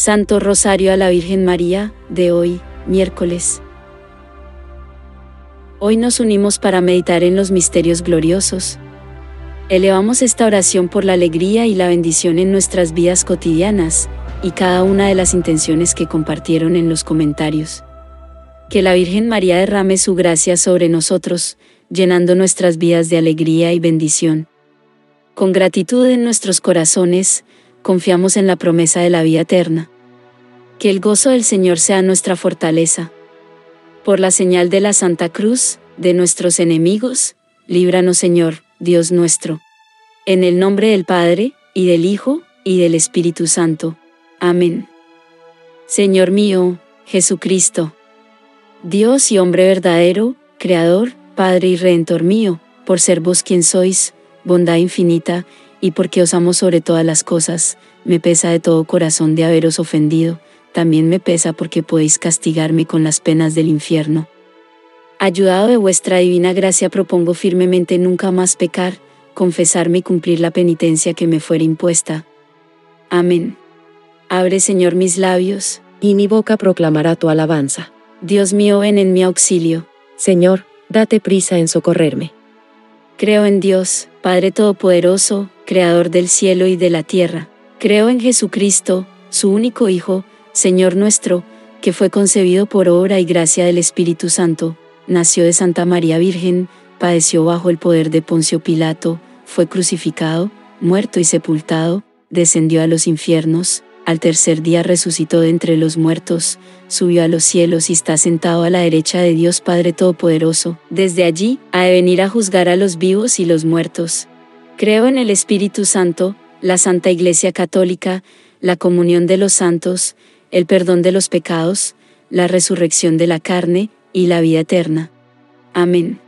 Santo Rosario a la Virgen María, de hoy, miércoles. Hoy nos unimos para meditar en los misterios gloriosos. Elevamos esta oración por la alegría y la bendición en nuestras vidas cotidianas, y cada una de las intenciones que compartieron en los comentarios. Que la Virgen María derrame su gracia sobre nosotros, llenando nuestras vidas de alegría y bendición. Con gratitud en nuestros corazones, confiamos en la promesa de la vida eterna. Que el gozo del Señor sea nuestra fortaleza. Por la señal de la Santa Cruz, de nuestros enemigos, líbranos Señor, Dios nuestro. En el nombre del Padre, y del Hijo, y del Espíritu Santo. Amén. Señor mío, Jesucristo, Dios y hombre verdadero, Creador, Padre y Redentor mío, por ser vos quien sois, bondad infinita, y porque os amo sobre todas las cosas, me pesa de todo corazón de haberos ofendido, también me pesa porque podéis castigarme con las penas del infierno. Ayudado de vuestra divina gracia propongo firmemente nunca más pecar, confesarme y cumplir la penitencia que me fuera impuesta. Amén. Abre Señor mis labios, y mi boca proclamará tu alabanza. Dios mío ven en mi auxilio. Señor, date prisa en socorrerme. Creo en Dios, Padre Todopoderoso, Creador del cielo y de la tierra. Creo en Jesucristo, su único Hijo, Señor nuestro, que fue concebido por obra y gracia del Espíritu Santo, nació de Santa María Virgen, padeció bajo el poder de Poncio Pilato, fue crucificado, muerto y sepultado, descendió a los infiernos, al tercer día resucitó de entre los muertos, subió a los cielos y está sentado a la derecha de Dios Padre Todopoderoso. Desde allí, ha de venir a juzgar a los vivos y los muertos. Creo en el Espíritu Santo, la Santa Iglesia Católica, la comunión de los santos, el perdón de los pecados, la resurrección de la carne, y la vida eterna. Amén.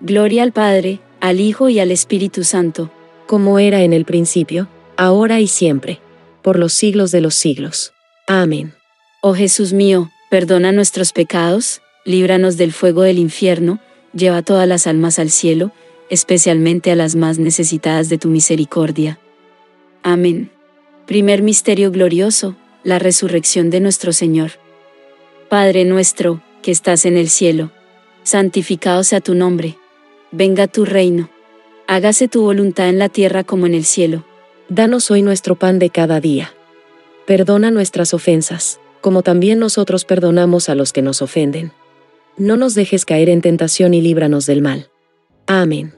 Gloria al Padre, al Hijo y al Espíritu Santo. Como era en el principio, ahora y siempre por los siglos de los siglos. Amén. Oh Jesús mío, perdona nuestros pecados, líbranos del fuego del infierno, lleva todas las almas al cielo, especialmente a las más necesitadas de tu misericordia. Amén. Primer misterio glorioso, la resurrección de nuestro Señor. Padre nuestro, que estás en el cielo, santificado sea tu nombre. Venga tu reino. Hágase tu voluntad en la tierra como en el cielo. Danos hoy nuestro pan de cada día. Perdona nuestras ofensas, como también nosotros perdonamos a los que nos ofenden. No nos dejes caer en tentación y líbranos del mal. Amén.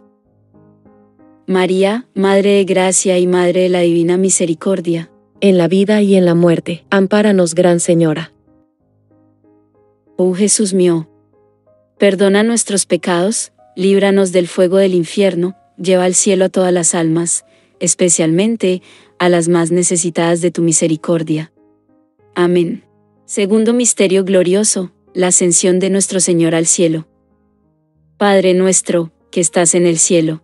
María, Madre de Gracia y Madre de la Divina Misericordia, en la vida y en la muerte, ampáranos, Gran Señora. Oh Jesús mío, perdona nuestros pecados, líbranos del fuego del infierno, lleva al cielo a todas las almas, especialmente a las más necesitadas de tu misericordia. Amén. Segundo misterio glorioso, la ascensión de nuestro Señor al cielo. Padre nuestro, que estás en el cielo,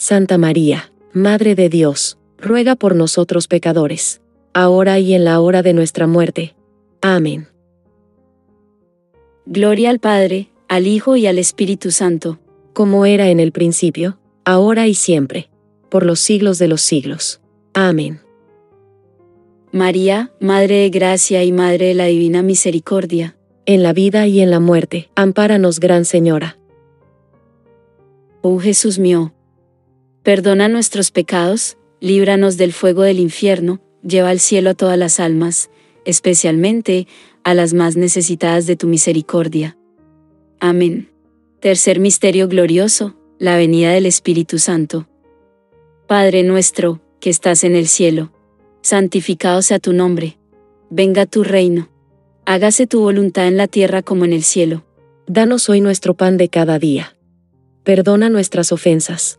Santa María, Madre de Dios, ruega por nosotros pecadores, ahora y en la hora de nuestra muerte. Amén. Gloria al Padre, al Hijo y al Espíritu Santo, como era en el principio, ahora y siempre, por los siglos de los siglos. Amén. María, Madre de Gracia y Madre de la Divina Misericordia, en la vida y en la muerte, ampáranos, Gran Señora. Oh Jesús mío, perdona nuestros pecados, líbranos del fuego del infierno, lleva al cielo a todas las almas, especialmente a las más necesitadas de tu misericordia. Amén. Tercer misterio glorioso, la venida del Espíritu Santo. Padre nuestro, que estás en el cielo, santificado sea tu nombre. Venga tu reino. Hágase tu voluntad en la tierra como en el cielo. Danos hoy nuestro pan de cada día. Perdona nuestras ofensas,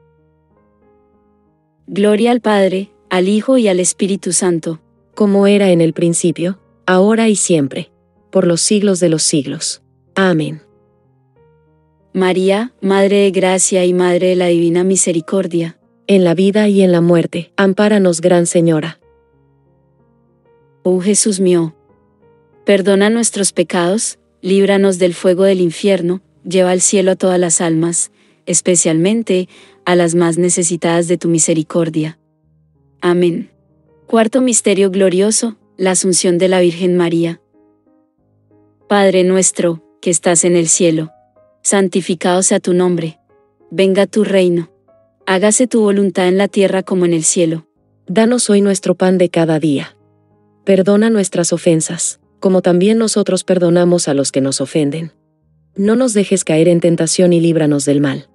Gloria al Padre, al Hijo y al Espíritu Santo, como era en el principio, ahora y siempre, por los siglos de los siglos. Amén. María, Madre de Gracia y Madre de la Divina Misericordia, en la vida y en la muerte, ampáranos Gran Señora. Oh Jesús mío, perdona nuestros pecados, líbranos del fuego del infierno, lleva al cielo a todas las almas, especialmente a las más necesitadas de tu misericordia. Amén. Cuarto Misterio Glorioso, la Asunción de la Virgen María. Padre nuestro, que estás en el cielo, santificado sea tu nombre. Venga tu reino. Hágase tu voluntad en la tierra como en el cielo. Danos hoy nuestro pan de cada día. Perdona nuestras ofensas, como también nosotros perdonamos a los que nos ofenden. No nos dejes caer en tentación y líbranos del mal.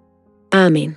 Amén.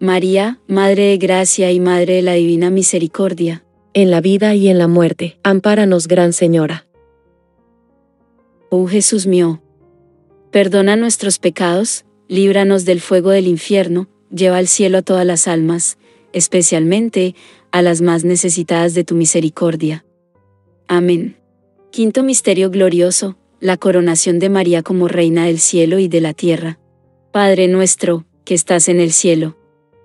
María, Madre de Gracia y Madre de la Divina Misericordia, en la vida y en la muerte, ampáranos, Gran Señora. Oh Jesús mío, perdona nuestros pecados, líbranos del fuego del infierno, lleva al cielo a todas las almas, especialmente a las más necesitadas de tu misericordia. Amén. Quinto Misterio Glorioso, la coronación de María como Reina del cielo y de la tierra. Padre nuestro, que estás en el cielo,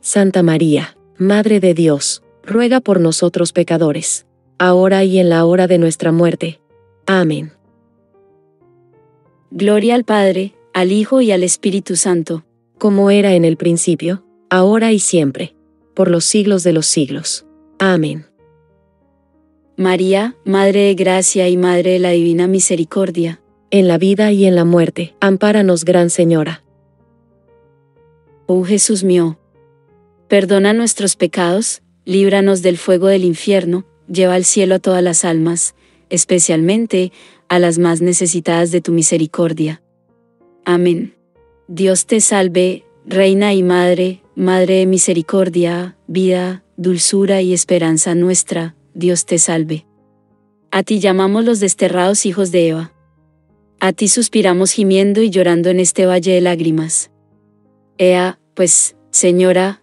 Santa María, Madre de Dios, ruega por nosotros pecadores, ahora y en la hora de nuestra muerte. Amén. Gloria al Padre, al Hijo y al Espíritu Santo, como era en el principio, ahora y siempre, por los siglos de los siglos. Amén. María, Madre de Gracia y Madre de la Divina Misericordia, en la vida y en la muerte, ampáranos, Gran Señora. Oh Jesús mío, Perdona nuestros pecados, líbranos del fuego del infierno, lleva al cielo a todas las almas, especialmente a las más necesitadas de tu misericordia. Amén. Dios te salve, Reina y Madre, Madre de misericordia, vida, dulzura y esperanza nuestra, Dios te salve. A ti llamamos los desterrados hijos de Eva. A ti suspiramos gimiendo y llorando en este valle de lágrimas. Ea, pues, Señora,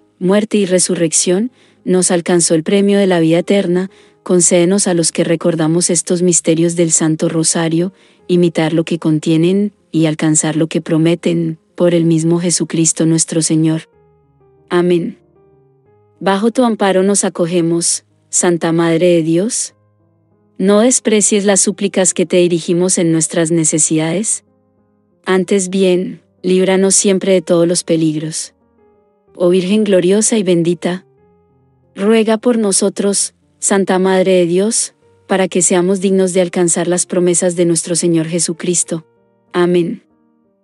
muerte y resurrección, nos alcanzó el premio de la vida eterna, concédenos a los que recordamos estos misterios del Santo Rosario, imitar lo que contienen y alcanzar lo que prometen, por el mismo Jesucristo nuestro Señor. Amén. Bajo tu amparo nos acogemos, Santa Madre de Dios. No desprecies las súplicas que te dirigimos en nuestras necesidades. Antes bien, líbranos siempre de todos los peligros. Oh Virgen gloriosa y bendita, ruega por nosotros, Santa Madre de Dios, para que seamos dignos de alcanzar las promesas de nuestro Señor Jesucristo. Amén.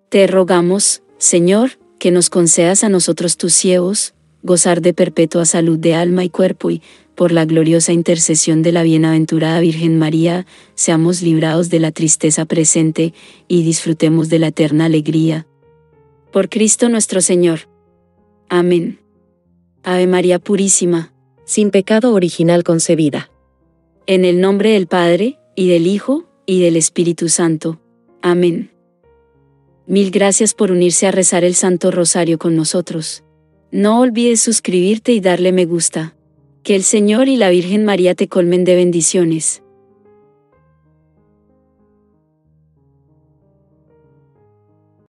Te rogamos, Señor, que nos concedas a nosotros tus ciegos, gozar de perpetua salud de alma y cuerpo y, por la gloriosa intercesión de la bienaventurada Virgen María, seamos librados de la tristeza presente y disfrutemos de la eterna alegría. Por Cristo nuestro Señor. Amén. Ave María Purísima, sin pecado original concebida. En el nombre del Padre, y del Hijo, y del Espíritu Santo. Amén. Mil gracias por unirse a rezar el Santo Rosario con nosotros. No olvides suscribirte y darle me gusta. Que el Señor y la Virgen María te colmen de bendiciones.